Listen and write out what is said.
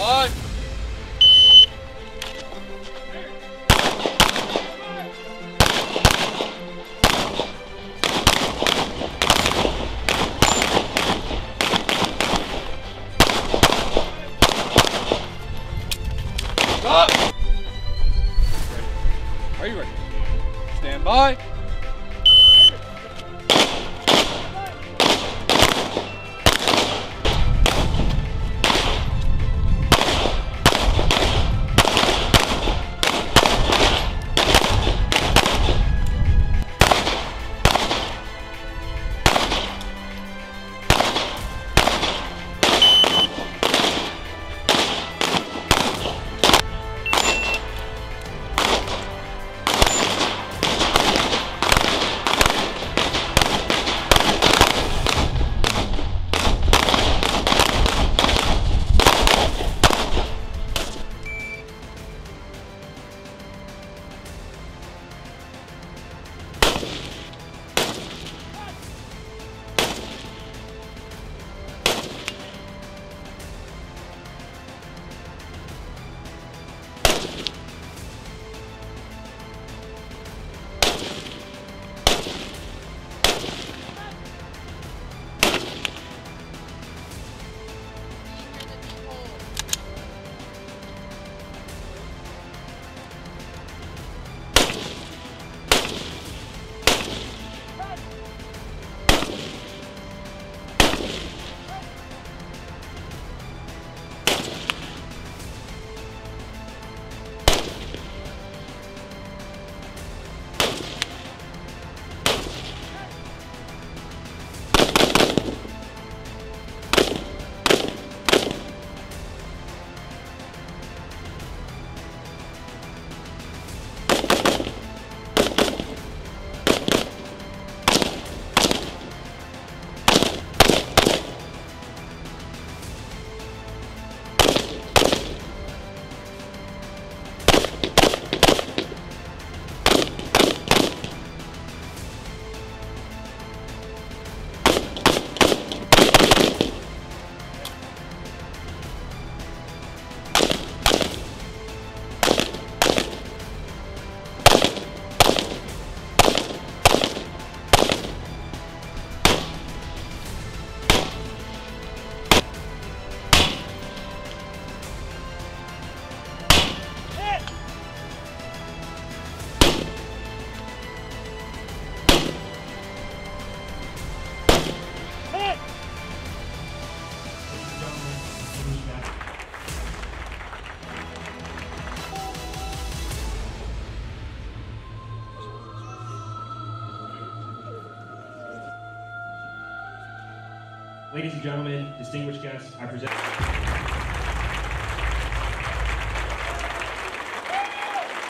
on! Are you ready? Stand by. Ladies and gentlemen, distinguished guests, I present.